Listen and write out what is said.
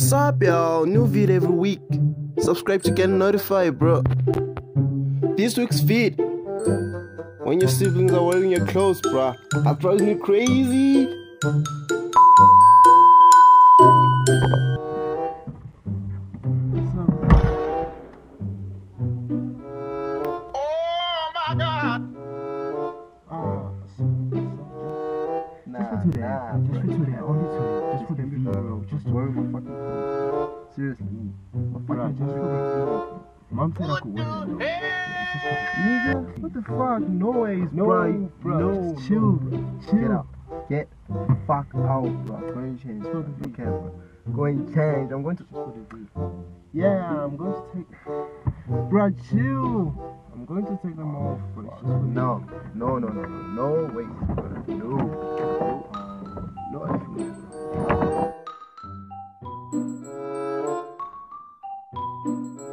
What's up, y'all? New video every week. Subscribe to get notified, bro. This week's vid. When your siblings are wearing your clothes, bro. That drives me crazy. For today. Just for today. Only today. Just for the video. Just Where my fucking clothes? Seriously. My fucking just for the Mom said I could wear it. though. It's just for the- Nigga, what the fuck? Noise, No, bro. bro. No, Just chill, bro. Chill. Get out. Get the fuck out, bro. Go and change. Bro. Okay, bro. Go and change. I'm going to. Yeah, I'm going to take. Bro, chill. I'm going to take them off. But it's just for no, no, no, no, no, no. Wait, bro. No, no, actually, bro.